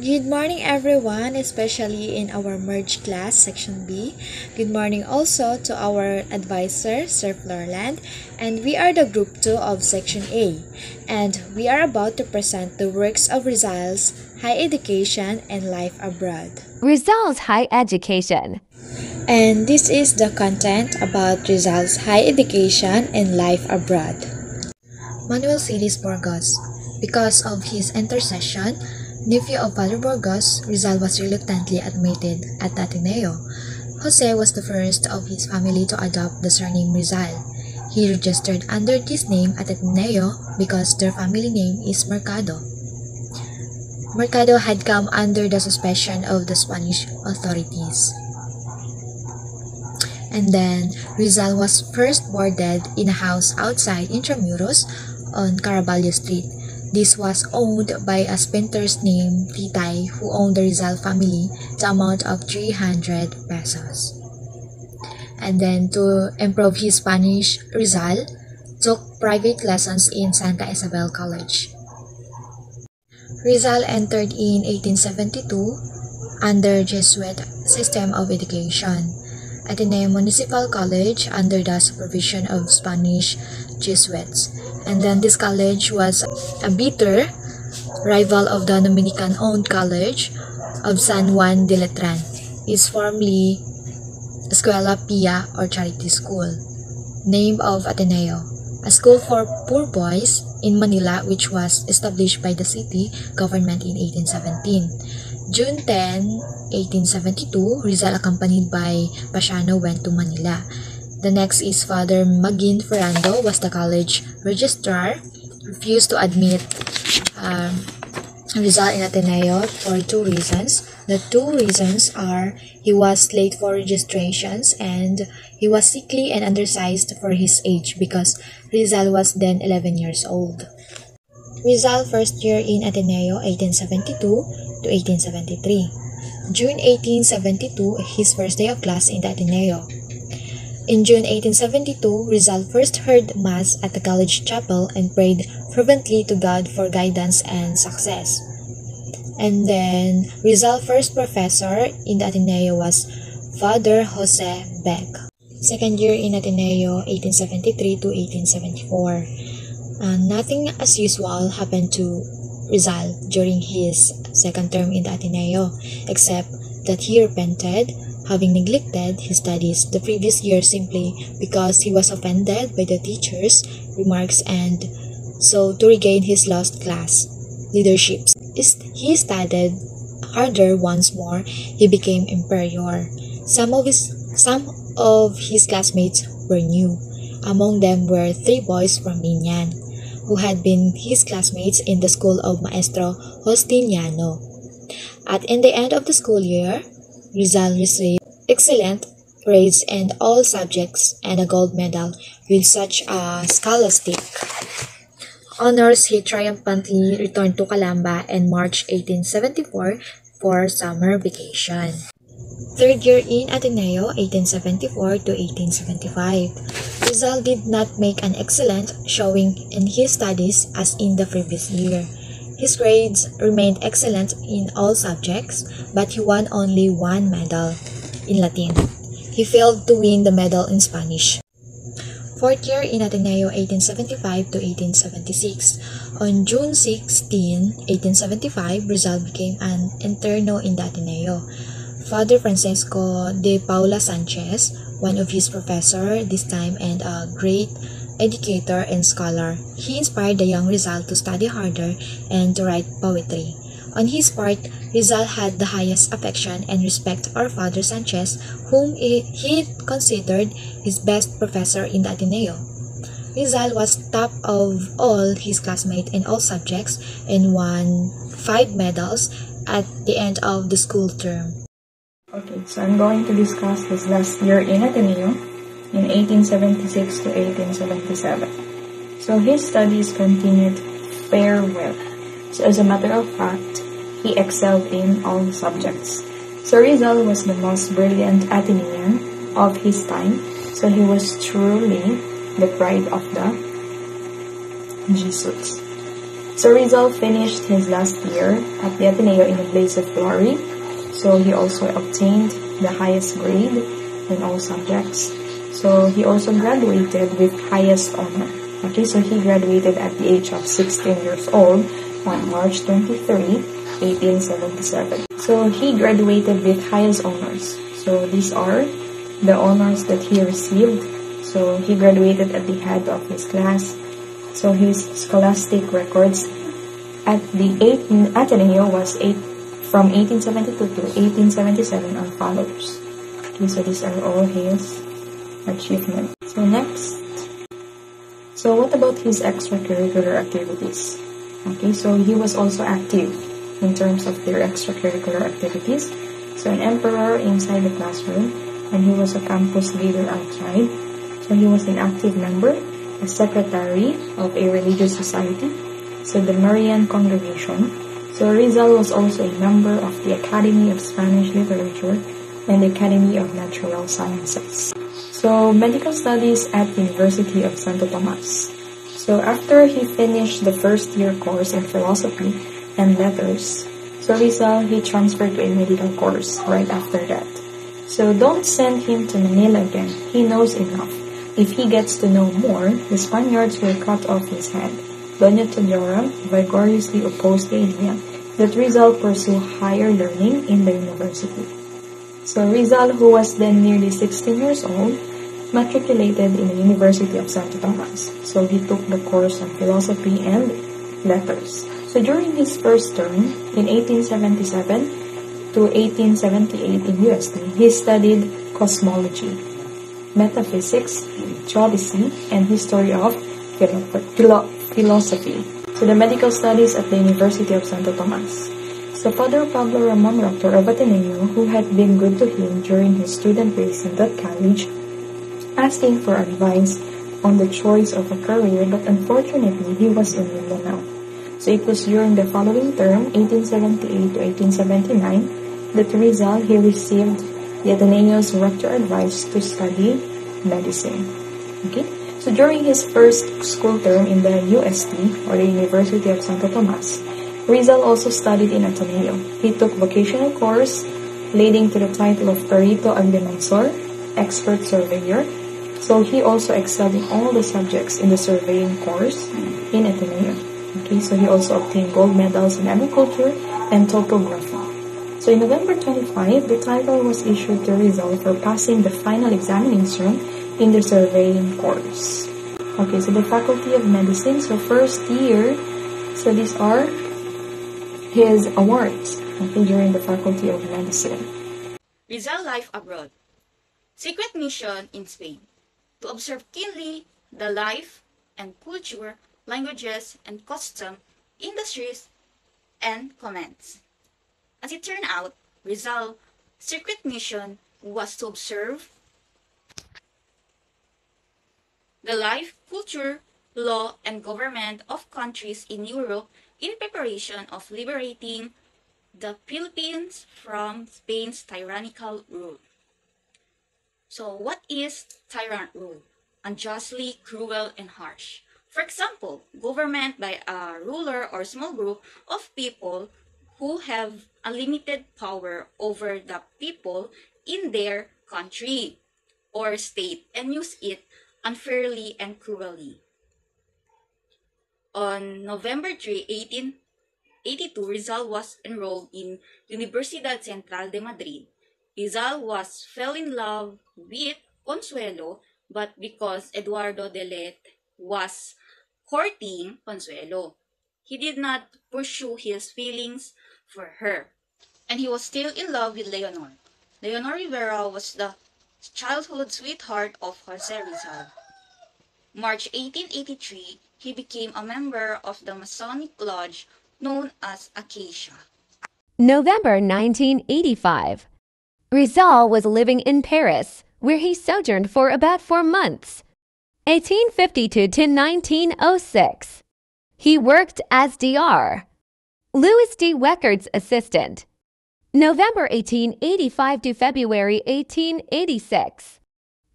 Good morning, everyone, especially in our merge class, Section B. Good morning also to our advisor, Sir Florland, and we are the Group 2 of Section A. And we are about to present the works of Rizal's High Education and Life Abroad. Results High Education. And this is the content about Rizal's High Education and Life Abroad. Manuel Silis Burgos. Because of his intercession, nephew of Father Burgos, Rizal was reluctantly admitted at Ateneo. Jose was the first of his family to adopt the surname Rizal. He registered under this name at Ateneo because their family name is Mercado. Mercado had come under the suspicion of the Spanish authorities. And then Rizal was first boarded in a house outside Intramuros on Caraballo Street. This was owned by a spinster's named Titay who owned the Rizal family the amount of 300 pesos. And then to improve his Spanish, Rizal took private lessons in Santa Isabel College. Rizal entered in 1872 under Jesuit system of education. at Ateneo Municipal College under the supervision of Spanish Jesuits. And then this college was a bitter rival of the Dominican-owned College of San Juan de Letran. Is formerly Escuela Pia or Charity School, name of Ateneo, a school for poor boys in Manila which was established by the city government in 1817. June 10, 1872, Rizal accompanied by Paciano went to Manila. The next is Father Magin Ferrando was the college registrar, refused to admit um, Rizal in Ateneo for two reasons. The two reasons are he was late for registrations and he was sickly and undersized for his age because Rizal was then 11 years old. Rizal first year in Ateneo 1872 to 1873. June 1872, his first day of class in the Ateneo. In June 1872, Rizal first heard Mass at the college chapel and prayed fervently to God for guidance and success. And then, Rizal first professor in the Ateneo was Father Jose Bech. Second year in Ateneo, 1873 to 1874. Uh, nothing as usual happened to Rizal during his second term in the Ateneo, except that he repented, having neglected his studies the previous year simply because he was offended by the teacher's remarks and so to regain his lost class leadership. He studied harder once more, he became imperior. Some of his some of his classmates were new. Among them were three boys from Biñan who had been his classmates in the school of Maestro Justiniano. At in the end of the school year, Rizal received excellent grades in all subjects and a gold medal with such a scholastic honors he triumphantly returned to Calamba in March 1874 for summer vacation. Third year in Ateneo, 1874 to 1875. Rizal did not make an excellent showing in his studies as in the previous year. His grades remained excellent in all subjects, but he won only one medal in Latin. He failed to win the medal in Spanish. Fourth year in Ateneo 1875 to 1876. On June 16, 1875, Rizal became an interno in the Ateneo. Father Francisco de Paula Sanchez, one of his professor this time and a great educator and scholar, he inspired the young Rizal to study harder and to write poetry. On his part, Rizal had the highest affection and respect for Father Sanchez, whom he considered his best professor in the Ateneo. Rizal was top of all his classmates in all subjects and won five medals at the end of the school term. Okay, so I'm going to discuss his last year in Ateneo in 1876 to 1877. So his studies continued fair well. So as a matter of fact, he excelled in all subjects. So Rizal was the most brilliant Athenian of his time. So he was truly the pride of the Jesuits. So Rizal finished his last year at the Ateneo in a blaze of glory. So he also obtained the highest grade in all subjects. So he also graduated with highest honor. Okay, so he graduated at the age of 16 years old on March 23, 1877. So he graduated with highest honors. So these are the honors that he received. So he graduated at the head of his class. So his scholastic records at the eight, Ateneo was eight, from 1872 to 1877 are follows. Okay, so these are all his achievements. So next, so what about his extracurricular activities? Okay, so he was also active in terms of their extracurricular activities. So an emperor inside the classroom, and he was a campus leader outside. So he was an active member, a secretary of a religious society, so the Marian congregation. So Rizal was also a member of the Academy of Spanish Literature and the Academy of Natural Sciences. So medical studies at the University of Santo Tomas. So after he finished the first year course in philosophy and letters, so Rizal he transferred to a medical course right after that. So don't send him to Manila again. He knows enough. If he gets to know more, the Spaniards will cut off his head. Doña Teodora vigorously opposed the idea that Rizal pursue higher learning in the university. So Rizal, who was then nearly 16 years old, matriculated in the University of Santo Tomas. So he took the course on philosophy and letters. So during his first term in 1877 to 1878 in UST, he studied cosmology, metaphysics, geodesy, and history of philo philosophy. So the medical studies at the University of Santo Tomas. So Father Pablo Ramon Rector of Ateneo, who had been good to him during his student days in that college, asking for advice on the choice of a career, but unfortunately he was in Mindanao. So it was during the following term, 1878 to 1879, that Rizal he received the advice to study medicine. Okay? So during his first school term in the UST, or the University of Santo Tomas, Rizal also studied in Ateneo. He took vocational course leading to the title of Perito Agrimensor, expert surveyor. So he also excelled in all the subjects in the surveying course in Ateneo. Okay, so he also obtained gold medals in agriculture and topography. So in November 25, the title was issued to Rizal for passing the final examining examination in the surveying course. Okay, so the Faculty of Medicine, so first year, so these are his awards okay, during the Faculty of Medicine. Rizal Life Abroad Secret Mission in Spain To observe keenly the life and culture, languages, and custom, industries, and comments. As it turned out, Rizal's secret mission was to observe the life, culture, law, and government of countries in Europe in preparation of liberating the Philippines from Spain's tyrannical rule. So, what is tyrant rule? Unjustly, cruel, and harsh. For example, government by a ruler or small group of people who have unlimited power over the people in their country or state and use it unfairly and cruelly. On November 3, 1882, Rizal was enrolled in Universidad Central de Madrid. Rizal was fell in love with Consuelo, but because Eduardo de Lete was courting Consuelo, he did not pursue his feelings for her, and he was still in love with Leonor. Leonor Rivera was the childhood sweetheart of Jose Rizal. March 1883, he became a member of the Masonic Lodge known as Acacia. November 1985. Rizal was living in Paris, where he sojourned for about four months. 1852 to 1906. He worked as Dr. Louis de Wecker's assistant. November 1885 to February 1886.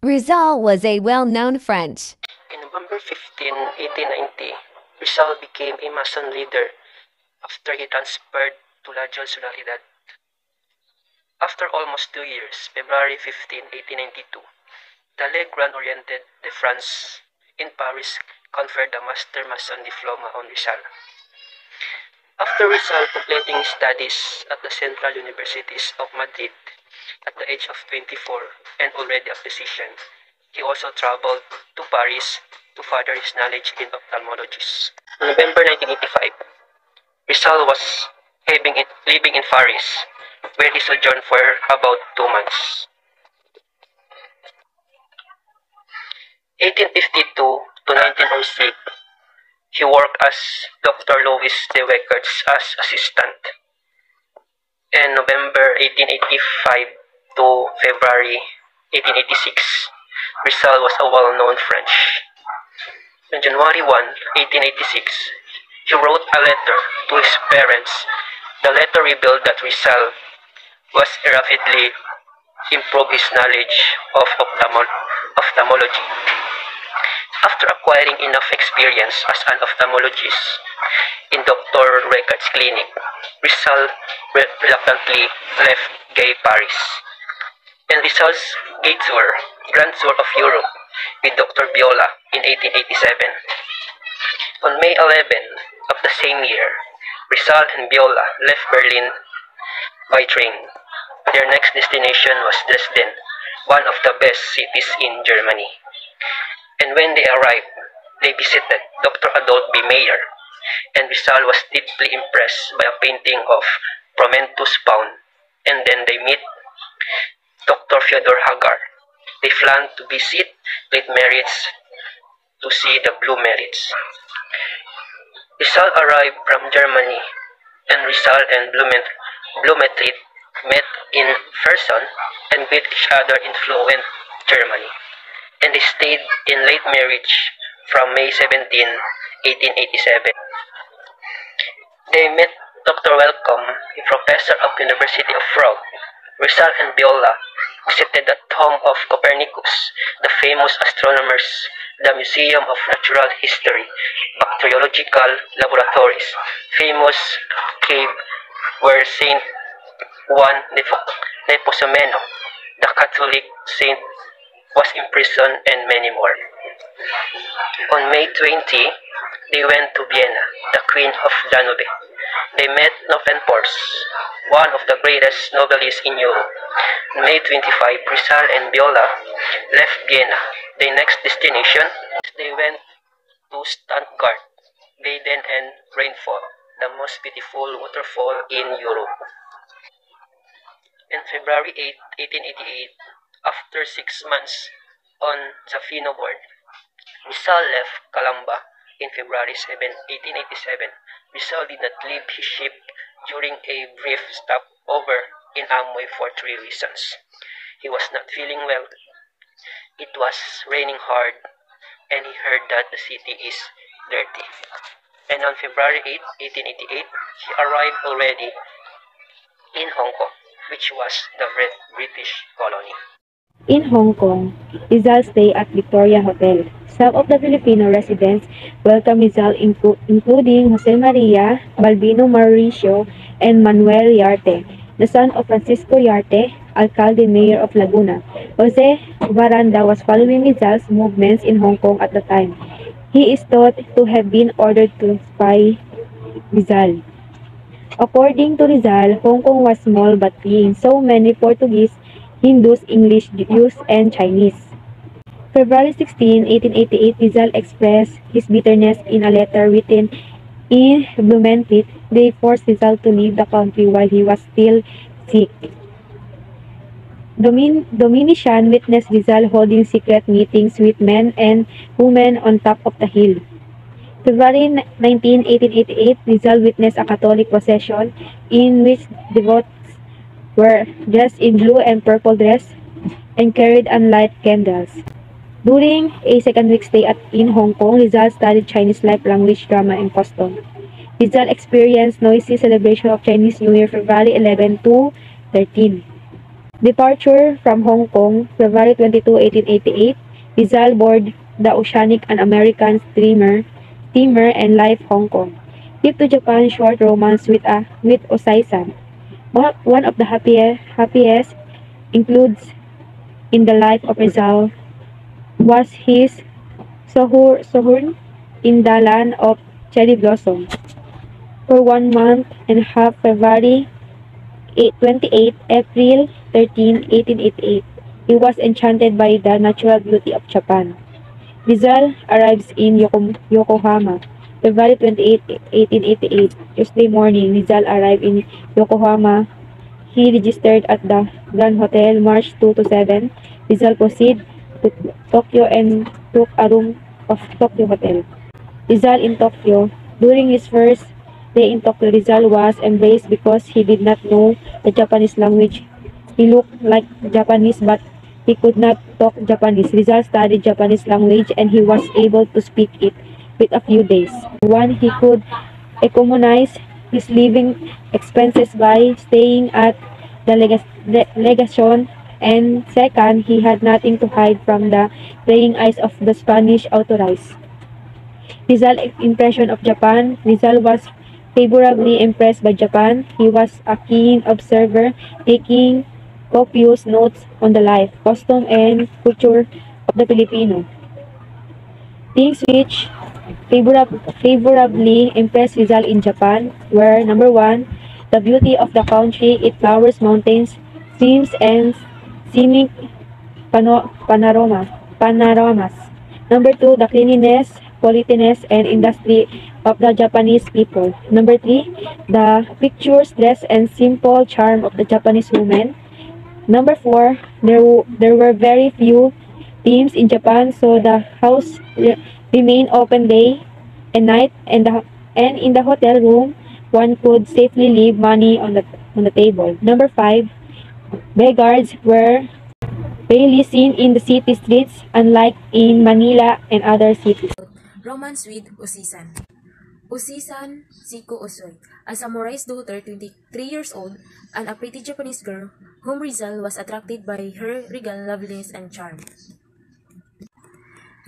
Rizal was a well known French. In November 15, 1890, Rizal became a Mason leader after he transferred to La Solidaridad. After almost two years, February 15, 1892, the Grand Oriented de France in Paris conferred the Master Mason diploma on Rizal. After Rizal completing studies at the Central Universities of Madrid at the age of 24 and already a physician, he also traveled to Paris to further his knowledge in ophthalmology. November 1985, Rizal was living in, living in Paris, where he sojourned for about two months. 1852 to 1906, he worked as Dr. Louis de Weckert's as assistant. And November 1885 to February 1886, Rizal was a well-known French. On January 1, 1886, he wrote a letter to his parents. The letter revealed that Rizal was rapidly improve his knowledge of ophthalmo- ophthalmology. After acquiring enough experience as an ophthalmologist in Dr. Recard's clinic, Rizal re- reluctantly left Gay Paris. And Rizal's gay tour, Grand Tour of Europe, with Dr. Viola in 1887. On May 11 of the same year, Rizal and Viola left Berlin by train. Their next destination was Dresden, one of the best cities in Germany. And when they arrived, they visited Dr. Adolf B. Meyer, and Rizal was deeply impressed by a painting of Prometheus Bound. And then they meet Dr. Fyodor Hagar. They plan to visit Lake Merits to see the Blue Merits. Rizal arrived from Germany, and Rizal and Blument- Blumentritt met in person and met each other in fluent Germany. And they stayed in late marriage from May 17, 1887. They met Dr. Welcome, a professor of University of Prague. Rizal and Viola visited the tomb of Copernicus, the famous astronomers, the Museum of Natural History, bacteriological laboratories, famous cave where Saint Juan Nepo- Nepomuceno, the Catholic saint, was imprisoned, and many more. On May 20, they went to Vienna, the Queen of Danube. They met Novempors, one of the greatest novelists in Europe. On May 25, Rizal and Viola left Vienna. Their next destination, they went to Stuttgart, Baden and Rainfall, the most beautiful waterfall in Europe. On February 8, 1888, after six months on Zafino board, Rizal left Calamba in February 7, 1887. Rizal did not leave his ship during a brief stopover in Amoy for three reasons. He was not feeling well, it was raining hard, and he heard that the city is dirty. And on February 8, 1888, he arrived already in Hong Kong, which was the Brit- British colony. In Hong Kong, Rizal stayed at Victoria Hotel. Some of the Filipino residents welcomed Rizal, inclu- including Jose Maria, Balbino Mauricio, and Manuel Yarte, the son of Francisco Yarte, alcalde mayor of Laguna. Jose Baranda was following Rizal's movements in Hong Kong at the time. He is thought to have been ordered to spy Rizal. According to Rizal, Hong Kong was small but clean, so many Portuguese, Hindus, English, Jews, and Chinese. February 16, 1888, Rizal expressed his bitterness in a letter written in Blumentritt. They forced Rizal to leave the country while he was still sick. Domin- Dominican witnessed Rizal holding secret meetings with men and women on top of the hill. February 19, 1888, Rizal witnessed a Catholic procession in which devotees were dressed in blue and purple dress and carried unlit candles. During a second week stay at, in Hong Kong, Rizal studied Chinese life, language, drama, and custom. Rizal experienced noisy celebration of Chinese New Year February 11 to 13. Departure from Hong Kong, February 22, 1888, Rizal board the Oceanic and American steamer Steamer and Life Hong Kong. Trip to Japan short romance with a with Osai-san. One of the happiest happiest includes in the life of Rizal was his sojour- sojourn in the land of cherry blossom. For one month and half, February 8, 28, April 13, 1888, he was enchanted by the natural beauty of Japan. Rizal arrives in Yoko- Yokohama, February 28, 1888. Tuesday morning, Rizal arrived in Yokohama. He registered at the Grand Hotel March 2 to 7. Rizal proceeded to Tokyo and took a room of Tokyo Hotel. Rizal in Tokyo. During his first day in Tokyo, Rizal was embraced because he did not know the Japanese language. He looked like Japanese but he could not talk Japanese. Rizal studied Japanese language and he was able to speak it with a few days. One, he could economize his living expenses by staying at the lega- legation and second, he had nothing to hide from the praying eyes of the Spanish authorities. Rizal impression of Japan. Rizal was favorably impressed by Japan. He was a keen observer, taking copious notes on the life, custom, and culture of the Filipino. Things which favorab- favorably impressed Rizal in Japan were number one, the beauty of the country, its flowers, mountains, streams, and scenic pano- panorama, panoramas. Number two, the cleanliness, politeness, and industry of the Japanese people. Number three, the pictures, dress, and simple charm of the Japanese women. Number four, there, there were very few teams in Japan, so the house re- remained open day and night, and the and in the hotel room, one could safely leave money on the on the table. Number five, beggars were rarely seen in the city streets, unlike in Manila and other cities. Romance with Usisan. Usisan Siko Usoy, a samurai's daughter, 23 years old, and a pretty Japanese girl whom Rizal was attracted by her regal loveliness and charm.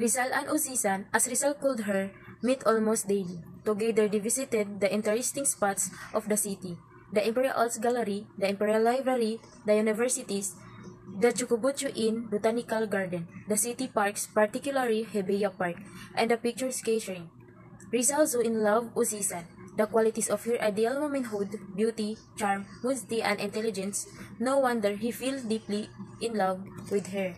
Rizal and Usisan, as Rizal called her, meet almost daily. Together they visited the interesting spots of the city, the Imperial Arts Gallery, the Imperial Library, the universities, the Chukubutsu Inn Botanical Garden, the city parks, particularly Hebeya Park, and the picturesque shrine. Rizal saw in love Usisan, the qualities of her ideal womanhood, beauty, charm, modesty, and intelligence. No wonder he feels deeply in love with her.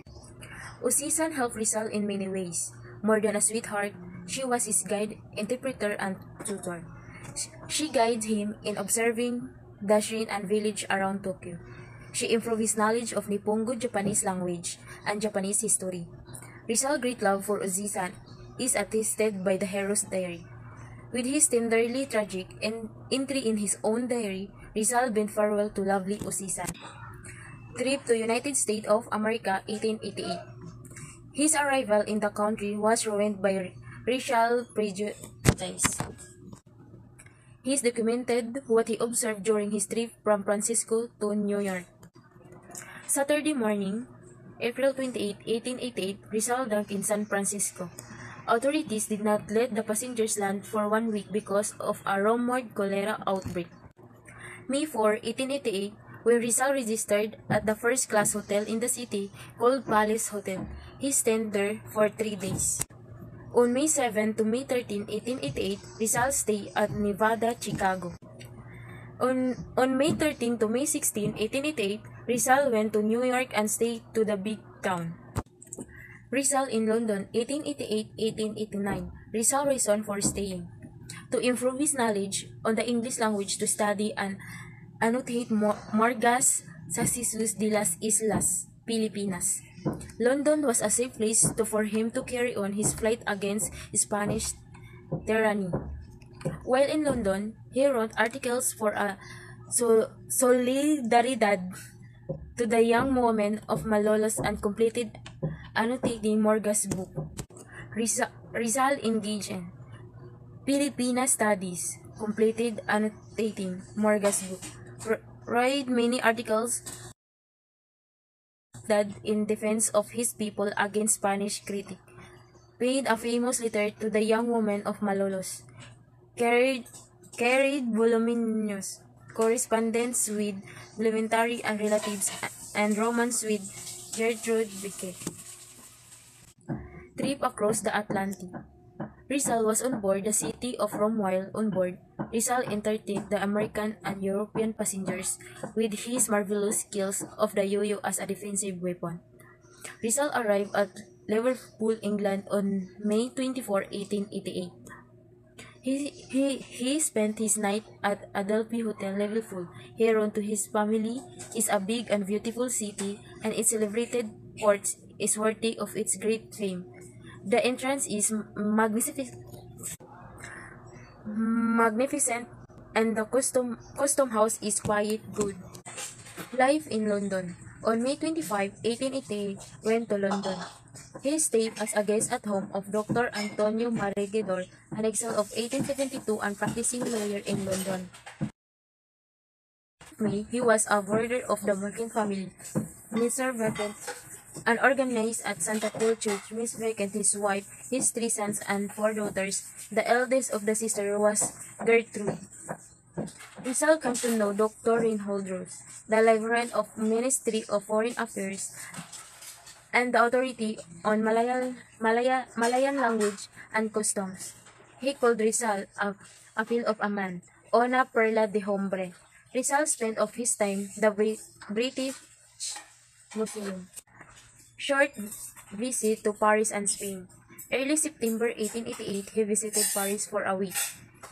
Usisan helped Rizal in many ways. More than a sweetheart, she was his guide, interpreter, and tutor. She guided him in observing the shrine and village around Tokyo. She improved his knowledge of Nippongo Japanese language and Japanese history. Rizal great love for Uzisan is attested by the hero's diary. With his tenderly tragic en- entry in his own diary, Rizal bid farewell to lovely Uzisan. Trip to United States of America 1888. His arrival in the country was ruined by racial prejudice. He documented what he observed during his trip from Francisco to New York. Saturday morning, April 28, 1888, Rizal drank in San Francisco. Authorities did not let the passengers land for one week because of a rumored cholera outbreak. May 4, 1888, when Rizal registered at the first class hotel in the city called Palace Hotel, he stayed there for three days. On May 7 to May 13, 1888, Rizal stayed at Nevada, Chicago. On, on May 13 to May 16, 1888, Rizal went to New York and stayed to the big town. Rizal in London, 1888-1889. Rizal reason for staying. To improve his knowledge on the English language to study and annotate Margas Sasisus de las Islas, Pilipinas. London was a safe place to, for him to carry on his fight against Spanish tyranny. While in London, he wrote articles for a so, Solidaridad to the young women of Malolos and completed annotating Morga's book. Rizal, Rizal engaged in Filipina Studies, completed annotating Morga's book. R- many articles that in defense of his people against Spanish critic. paid a famous letter to the young woman of Malolos, carried, carried voluminous correspondence with Blumentary and relatives, and romance with Gertrude Beckett. Trip across the Atlantic. Rizal was on board the city of Rome while on board. Rizal entertained the American and European passengers with his marvelous skills of the yo-yo as a defensive weapon. Rizal arrived at Liverpool, England on May 24, 1888. He, he, he spent his night at Adelphi Hotel Liverpool. He wrote to his family, is a big and beautiful city, and its celebrated port is worthy of its great fame. The entrance is magnificent, magnificent and the custom, custom house is quite good. Life in London. On May 25, 1888, went to London. He stayed as a guest at home of Dr. Antonio Marregidor, an exile of 1872 and practicing lawyer in London. He was a boarder of the working family. Mr. Beckett, and organized at Santa Cruz Church, Miss Beckett, his wife, his three sons, and four daughters. The eldest of the sister was Gertrude. Rizal came to know Dr. Reinhold Rose, the librarian of Ministry of Foreign Affairs and the authority on Malayan, Malaya, Malayan language and customs. He called Rizal a, a of a man, una perla de hombre. Rizal spent of his time the British Museum. Short visit to Paris and Spain. Early September 1888, he visited Paris for a week.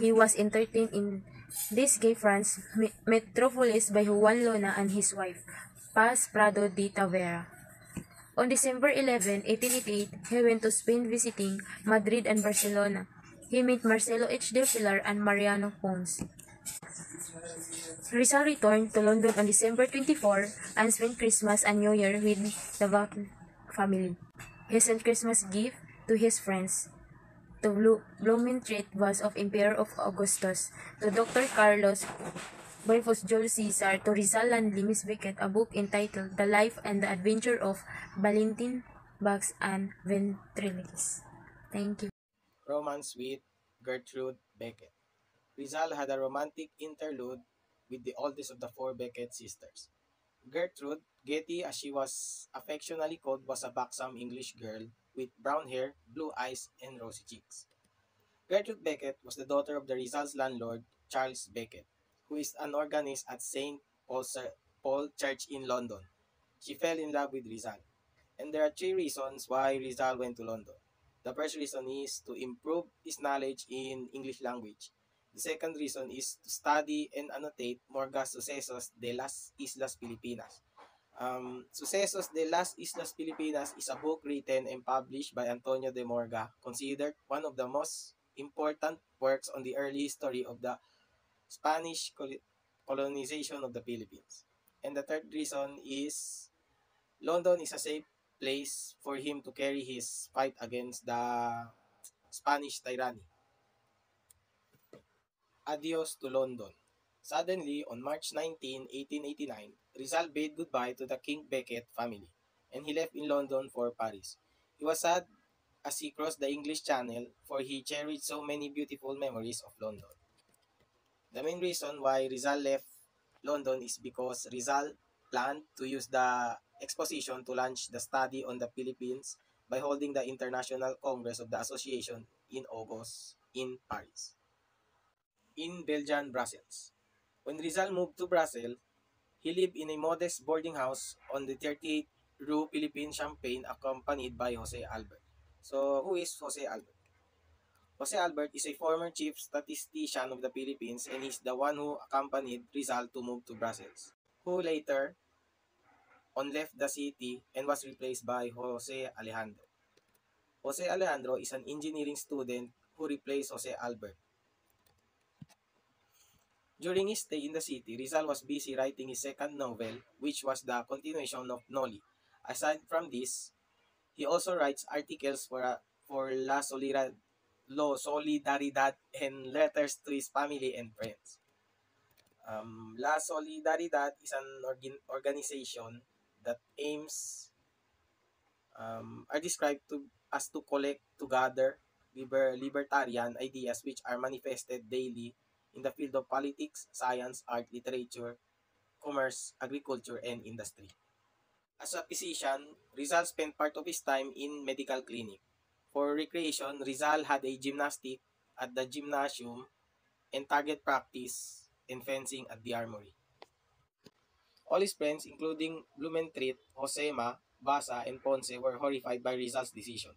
He was entertained in this gay France metropolis by Juan Lona and his wife, Paz Prado de Tavera. On December 11, 1888, he went to Spain visiting Madrid and Barcelona. He met Marcelo H. del Pilar and Mariano Pons. Rizal returned to London on December 24 and spent Christmas and New Year with the family. He sent Christmas gift to his friends. To Blumentritt was of Emperor of Augustus, to Dr. Carlos Boifos Jules Caesar, to Rizal Landley Miss Beckett, a book entitled The Life and the Adventure of Valentin Bugs and Ventriloquist. Thank you. Romance with Gertrude Beckett. Rizal had a romantic interlude with the oldest of the four Beckett sisters. Gertrude, Getty as she was affectionately called, was a buxom English girl with brown hair, blue eyes, and rosy cheeks. Gertrude Beckett was the daughter of the Rizal's landlord, Charles Beckett, who is an organist at St. Paul Church in London. She fell in love with Rizal. And there are three reasons why Rizal went to London. The first reason is to improve his knowledge in English language. The second reason is to study and annotate Morga's Sucesos de las Islas Filipinas. Um, Sucesos de las Islas Filipinas is a book written and published by Antonio de Morga, considered one of the most important works on the early history of the Spanish colonization of the Philippines. And the third reason is London is a safe place for him to carry his fight against the Spanish tyranny. Adios to London. Suddenly, on March 19, 1889, Rizal bade goodbye to the King Beckett family, and he left in London for Paris. He was sad as he crossed the English Channel, for he cherished so many beautiful memories of London. The main reason why Rizal left London is because Rizal planned to use the exposition to launch the study on the Philippines by holding the International Congress of the Association in August in Paris. In Belgian Brussels. When Rizal moved to Brussels, he lived in a modest boarding house on the 38th Rue Philippine Champagne accompanied by Jose Albert. So, who is Jose Albert? Jose Albert is a former chief statistician of the Philippines and is the one who accompanied Rizal to move to Brussels, who later on left the city and was replaced by Jose Alejandro. Jose Alejandro is an engineering student who replaced Jose Albert. During his stay in the city, Rizal was busy writing his second novel, which was the continuation of Noli. Aside from this, he also writes articles for, uh, for La, Solidaridad, La Solidaridad and letters to his family and friends. Um, La Solidaridad is an organ organization that aims um, are described to as to collect together liber- libertarian ideas which are manifested daily in the field of politics, science, art, literature, commerce, agriculture, and industry. As a physician, Rizal spent part of his time in medical clinic. For recreation, Rizal had a gymnastic at the gymnasium and target practice and fencing at the armory. All his friends, including Blumentritt, Josema, Basa, and Ponce, were horrified by Rizal's decision.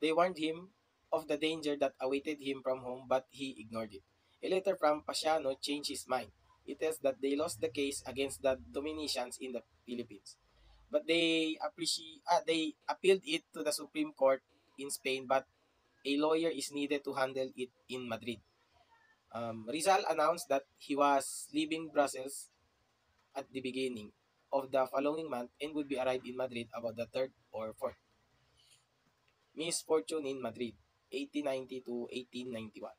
They warned him of the danger that awaited him from home, but he ignored it. A letter from Paciano changed his mind. It tells that they lost the case against the Dominicians in the Philippines. But they appreciate uh, they appealed it to the Supreme Court in Spain, but a lawyer is needed to handle it in Madrid. Um, Rizal announced that he was leaving Brussels at the beginning of the following month and would be arrived in Madrid about the 3rd or 4th. Misfortune in Madrid, 1890 to 1891.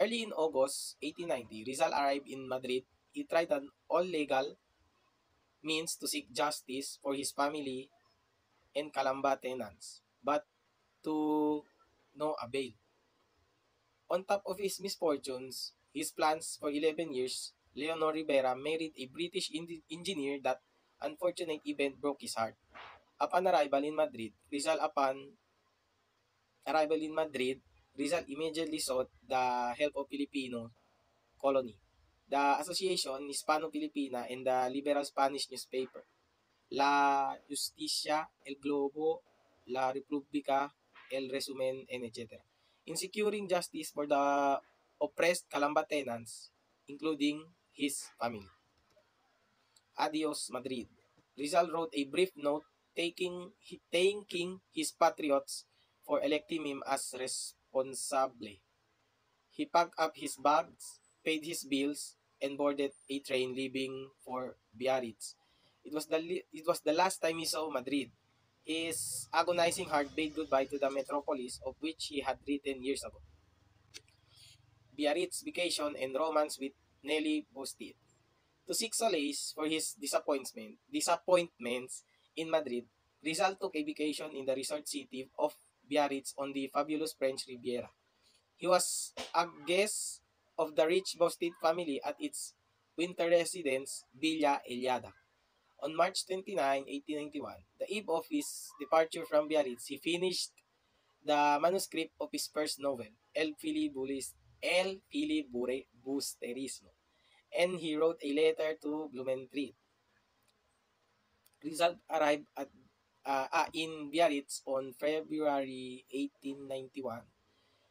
Early in August 1890, Rizal arrived in Madrid. He tried an all-legal means to seek justice for his family and Calamba tenants, but to no avail. On top of his misfortunes, his plans for 11 years, Leonor Rivera married a British engineer that unfortunate event broke his heart. Upon arrival in Madrid, Rizal upon arrival in Madrid, Rizal immediately sought the help of Filipino colony. The Association Hispano-Filipina and the liberal Spanish newspaper, La Justicia, El Globo, La República, El Resumen, and etc. In securing justice for the oppressed Calamba tenants, including his family. Adios, Madrid. Rizal wrote a brief note taking, thanking his patriots for electing him as responsable. He packed up his bags, paid his bills, and boarded a train leaving for Biarritz. It was the it was the last time he saw Madrid. His agonizing heart bade goodbye to the metropolis of which he had written years ago. Biarritz vacation and romance with Nelly Boustead. To seek solace for his disappointment, disappointments in Madrid, Rizal took a vacation in the resort city of Biarritz on the fabulous French Riviera. He was a guest of the rich Boustead family at its winter residence, Villa Eliada. On March 29, 1891, the eve of his departure from Biarritz, he finished the manuscript of his first novel, El Filibulis, El Filibusterismo, and he wrote a letter to Blumentritt. Rizal arrived at uh, uh, in Biarritz on February 1891,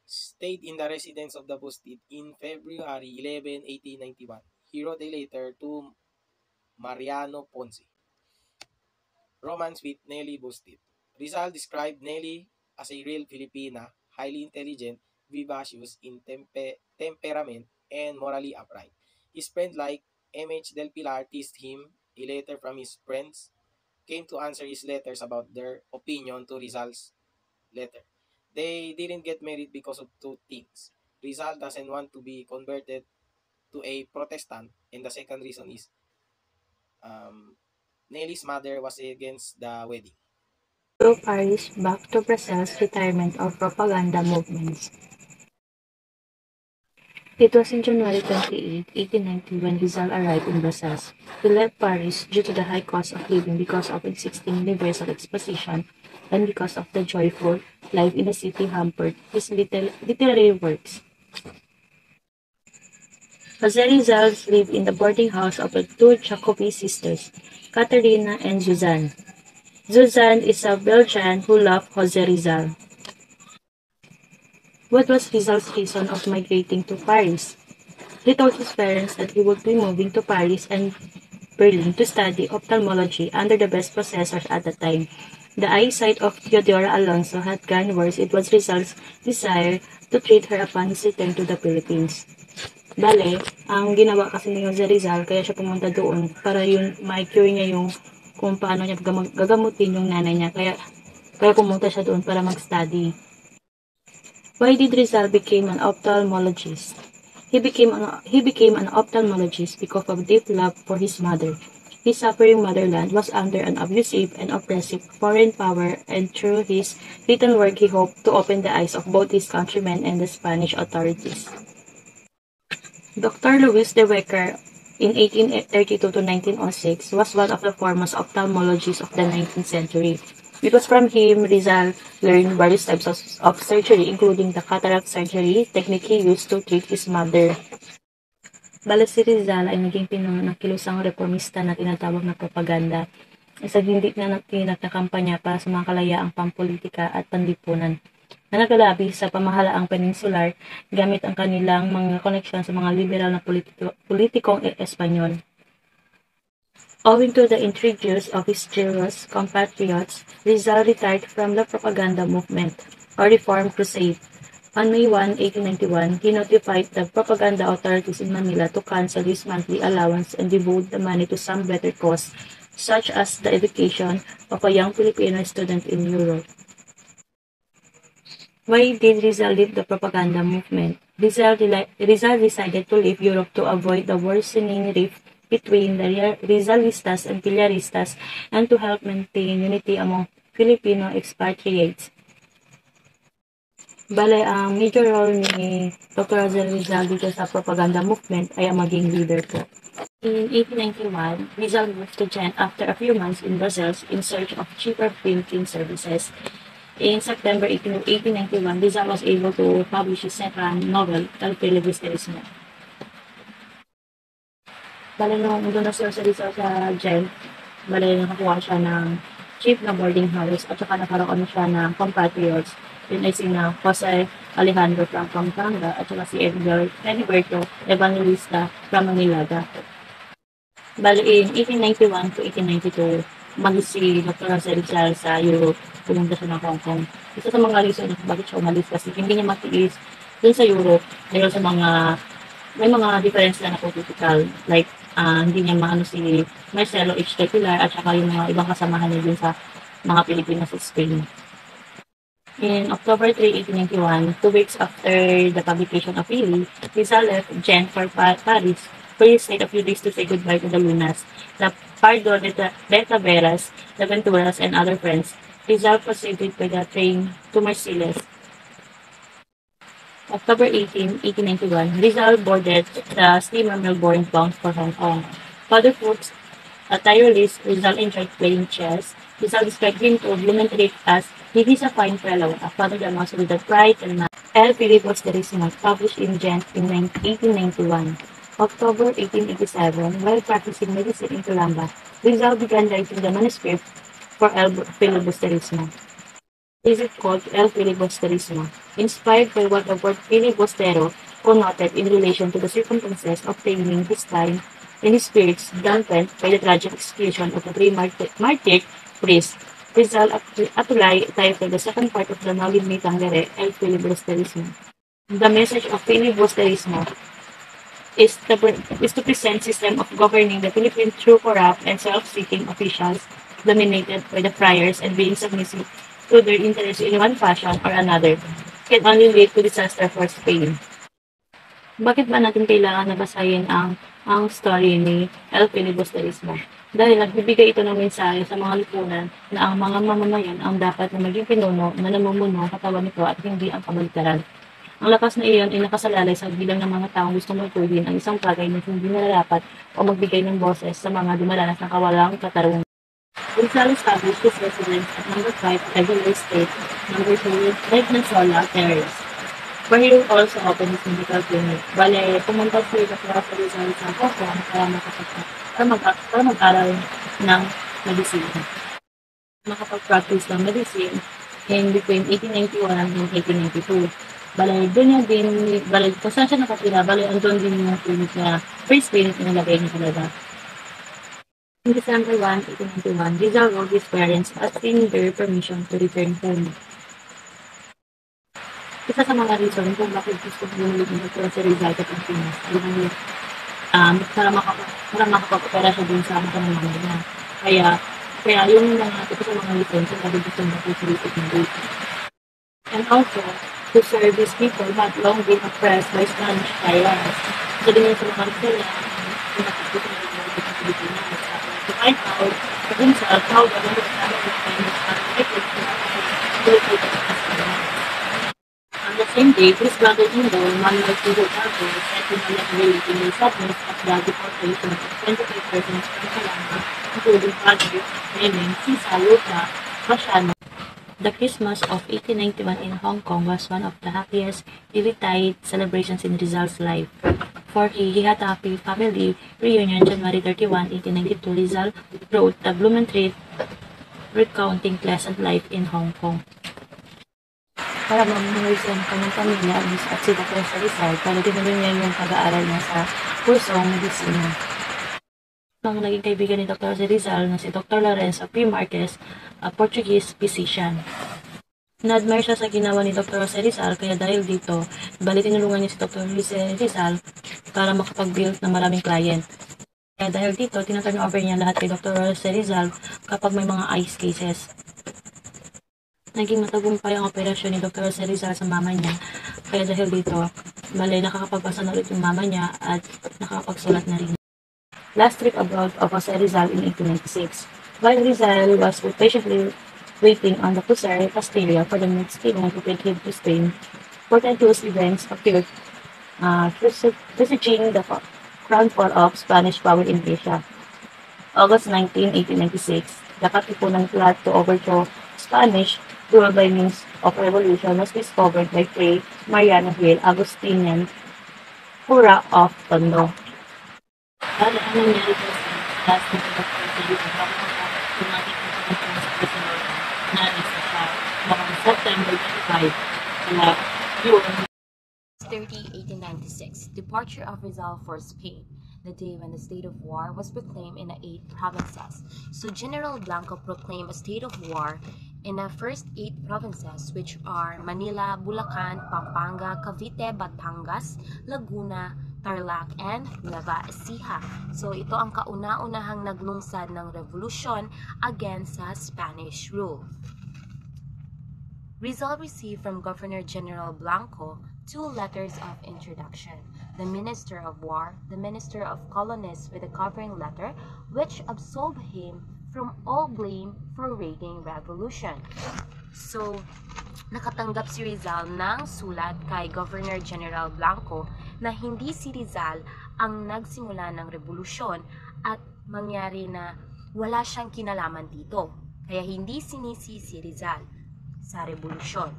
stayed in the residence of the Boustead in February 11, 1891. He wrote a letter to Mariano Ponce. Romance with Nelly Bostit. Rizal described Nelly as a real Filipina, highly intelligent, vivacious in tempe- temperament, and morally upright. His friend like M.H. Del Pilar teased him a letter from his friends came to answer his letters about their opinion to Rizal's letter. They didn't get married because of two things. Rizal doesn't want to be converted to a Protestant, and the second reason is um, Nelly's mother was against the wedding. So Paris back to Brazil's retirement of propaganda movements. It was in January 28, 1890 when Rizal arrived in Brussels. He left Paris due to the high cost of living because of 16 Universal Exposition and because of the joyful life in the city hampered his little literary works. Jose Rizal lived in the boarding house of the two Jacobi sisters, Caterina and Suzanne. Suzanne is a Belgian who loved Jose Rizal. What was Rizal's reason of migrating to Paris? He told his parents that he would be moving to Paris and Berlin to study ophthalmology under the best professors at the time. The eyesight of Teodora Alonso had gone worse. It was Rizal's desire to treat her upon his return to the Philippines. Bale, ang ginawa kasi ni Jose Rizal, kaya siya pumunta doon para yun, ma-cure niya yung kung paano niya gagamutin yung nanay niya. Kaya, kaya pumunta siya doon para mag-study. Why did Rizal become an ophthalmologist? He became an, he became an ophthalmologist because of deep love for his mother. his suffering motherland was under an abusive and oppressive foreign power and through his written work he hoped to open the eyes of both his countrymen and the Spanish authorities. Dr. Luis de Wecker in 1832 to 1906 was one of the foremost ophthalmologists of the 19th century. It was from him Rizal learned various types of, of surgery, including the cataract surgery technique he used to treat his mother. Bala si Rizal ay naging pinuno ng kilusang reformista na tinatawag na propaganda. Isa hindi na nagtinak na kampanya para sa mga kalayaang pampolitika at pandipunan na nagalabi sa pamahalaang peninsular gamit ang kanilang mga koneksyon sa mga liberal na politiko, politikong Espanyol. Owing to the intrigues of his Jewish compatriots, Rizal retired from the propaganda movement, or Reform Crusade. On May 1, 1891, he notified the propaganda authorities in Manila to cancel his monthly allowance and devote the money to some better cause, such as the education of a young Filipino student in Europe. Why did Rizal leave the propaganda movement? Rizal, Rizal decided to leave Europe to avoid the worsening rift between the Rizalistas and Pilaristas and to help maintain unity among Filipino expatriates. Bale, ang major role ni Dr. Rizal dito sa propaganda movement ay ang maging leader po. In 1891, Rizal moved to Gent after a few months in Brussels in search of cheaper printing services. In September 18, 1891, Rizal was able to publish his second novel, El Filibusterismo. Bale, nung doon na sorcery sa sa Jen, bale, nakakuha siya ng cheap na boarding house at saka nakaroon siya ng compatriots. Yun ay sina Jose Alejandro from Pampanga at saka si Edgar Ediberto Evangelista from Manilaga. Bale, in 1891 to 1892, mag si Dr. Jose Rizal sa Europe, pumunta siya ng Hong Kong. Isa sa mga reason bakit siya umalis kasi hindi niya matiis dun sa Europe dahil sa mga may mga difference na political like uh, hindi niya maano si Marcelo H. Tepilar at saka yung mga ibang kasamahan niya din sa mga Pilipinas sa Spain. In October 3, 1891, two weeks after the publication of Ely, Rizal left Gent for pa Paris, where he a few days to say goodbye to the Lunas, the Pardo de Beta Veras, the Venturas, and other friends. Rizal proceeded by the train to Marseilles, October 18, 1891, Rizal boarded the steamer Melbourne bound for Hong Kong. Father Fuchs, a Tyrolese, Rizal enjoyed playing chess. Rizal described him to Blumentritt as, he is a fine fellow, a father that must with the pride and mind. El Filipos de Rizal, published in Gent in 1891. October 1887, while practicing medicine in Calamba, Rizal began writing the manuscript for El Filibusterismo is it called El Filibusterismo, inspired by what the word filibustero connoted in relation to the circumstances obtaining his time and his spirits dampened by the tragic execution of the three martyred priests. Rizal Atulay titled the second part of the Noli Me Tangere, El Filibusterismo. The message of filibusterismo is, the, is to present system of governing the Philippines through corrupt and self-seeking officials dominated by the friars and being submissive to their interests in one fashion or another can only lead to disaster for Spain. Bakit ba natin kailangan nabasahin ang ang story ni El Filibusterismo? Dahil nagbibigay ito ng mensahe sa mga lipunan na ang mga mamamayan ang dapat na maging pinuno na namumuno katawan nito at hindi ang kabaligtaran. Ang lakas na iyon ay nakasalalay sa bilang ng mga taong gustong magtulin ang isang bagay na hindi nararapat o magbigay ng boses sa mga dumaranas ng kawalang katarungan. Rizal established his residence at number 5 Regular State, number 2 Rednasola Terrace, where he will also open his medical clinic. Bale, pumunta si Dr. Rizal sa Hong Kong para makapag- para mag- para mag-aral ng medicine. Makapag-practice ng medicine in between 1891 and 1892. Bale, doon niya din, bale, kung saan siya nakatira, bale, andun din yung clinic na, first clinic na nilagay niya talaga. In December 1, 1891, Rizal wrote his parents asking their permission to return home. Isa sa mga reason kung bakit gusto bumalik ng Dr. si Rizal sa Pilipinas ay dahil um, para, makapag, para makapag-opera siya dun sa mga niya. Kaya, kaya yung mga ito sa mga reason kung bakit gusto Dr. si Rizal And also, to serve these people had long been oppressed by Spanish tyrants. So, din yung sa mga sila, nakikita ng mga Pilipinas find the limits are defined are connected to local On the same day, this magazine law, Manuel Tugo Cargo, set to the liability may submit at the deportation of 28 persons from Calama, including Padre, Nemen, Sisa, Luta, Masyano, The Christmas of 1891 in Hong Kong was one of the happiest Yuletide celebrations in Rizal's life. For he, he had a happy family reunion January 31, 1892. Rizal wrote the Blumentritt recounting pleasant life in Hong Kong. Para ma-memorize ang kanyang pamilya at si Dr. sa Rizal, para tinuloy niya yung pag-aaral niya sa kursong medisina. Ang naging kaibigan ni Dr. Rizal na si Dr. Lorenzo P. Marquez, a Portuguese physician. Na-admire siya sa ginawa ni Dr. Jose Rizal kaya dahil dito, bali tinulungan niya si Dr. Jose Rizal para makapag-build ng maraming client. Kaya dahil dito, tinaturn over niya lahat kay Dr. Jose Rizal kapag may mga ice cases. Naging matagumpay ang operasyon ni Dr. Jose Rizal sa mama niya. Kaya dahil dito, bali nakakapagbasa na ulit yung mama niya at nakakapagsulat na rin. Last trip abroad of Jose Rizal in 1896. While Rizal was patiently waiting on the Pusari Castilla for the next steamer to take him to Spain, portentous events occurred, uh, presaging the crown fall of Spanish power in Asia. August 19, 1896, the Katipunan plot to overthrow Spanish rule by means of revolution was discovered by Fray Mariano Gil Agustinian Pura of Tondo. Dahil ang nangyari ko sa last na September 25, kaya yun. 30, 1896, departure of Rizal for Spain, the day when the state of war was proclaimed in the eight provinces. So General Blanco proclaimed a state of war in the first eight provinces, which are Manila, Bulacan, Pampanga, Cavite, Batangas, Laguna, Tarlac, and Nueva Ecija. So ito ang kauna-unahang naglungsad ng revolusyon against sa Spanish rule. Rizal received from Governor General Blanco two letters of introduction. The Minister of War, the Minister of Colonies with a covering letter which absolved him from all blame for raiding revolution. So, nakatanggap si Rizal ng sulat kay Governor General Blanco na hindi si Rizal ang nagsimula ng revolusyon at mangyari na wala siyang kinalaman dito. Kaya hindi sinisi si Rizal sa revolusyon.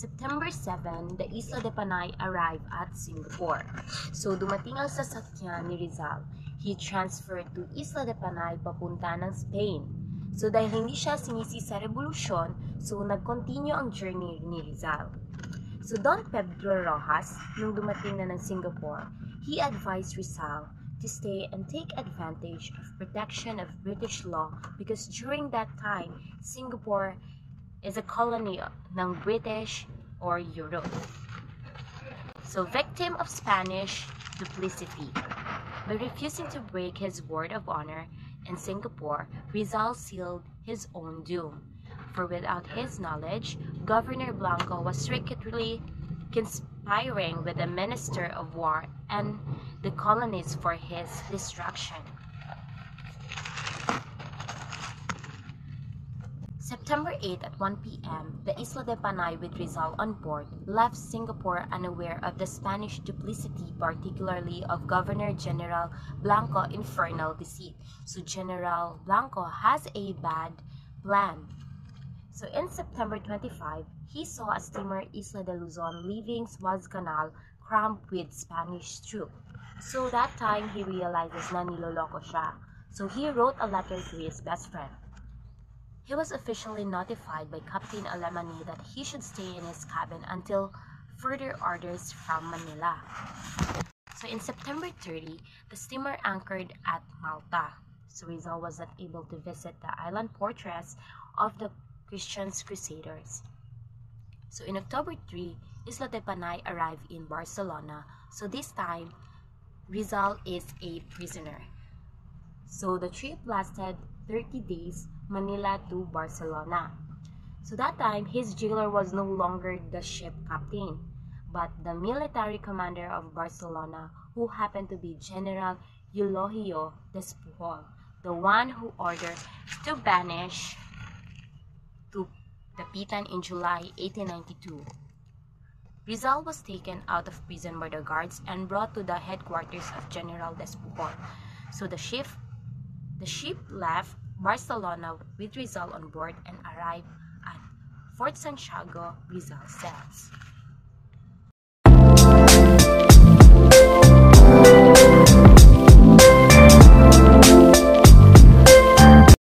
September 7, the Isla de Panay arrived at Singapore. So dumating ang sasakyan ni Rizal. He transferred to Isla de Panay papunta ng Spain. So dahil hindi siya sinisi sa revolusyon, so nag-continue ang journey ni Rizal. So Don Pedro Rojas, nung dumating na ng Singapore, he advised Rizal to stay and take advantage of protection of British law because during that time, Singapore is a colony ng British or Europe. So victim of Spanish duplicity. By refusing to break his word of honor in Singapore, Rizal sealed his own doom. For without his knowledge, Governor Blanco was secretly conspiring with the Minister of War and the colonies for his destruction. September 8 at 1 p.m., the Isla de Panay with Rizal on board left Singapore unaware of the Spanish duplicity, particularly of Governor General Blanco infernal deceit. So General Blanco has a bad plan. So in September 25, he saw a steamer Isla de Luzon leaving Suez Canal crammed with Spanish troops. So that time he realizes na niloloko siya. So he wrote a letter to his best friend. He was officially notified by Captain Alemany that he should stay in his cabin until further orders from Manila. So in September 30, the steamer anchored at Malta. So Rizal was not able to visit the island fortress of the Christian Crusaders. So in October 3, Isla de Panay arrived in Barcelona. So this time, Rizal is a prisoner. So the trip lasted 30 days Manila to Barcelona. So that time, his jailer was no longer the ship captain, but the military commander of Barcelona, who happened to be General Eulogio Despujol, the one who ordered to banish to the Dapitan in July 1892. Rizal was taken out of prison by the guards and brought to the headquarters of General Despujol. So the ship, the ship left Barcelona with Rizal on board and arrived at Fort Santiago, Rizal cells.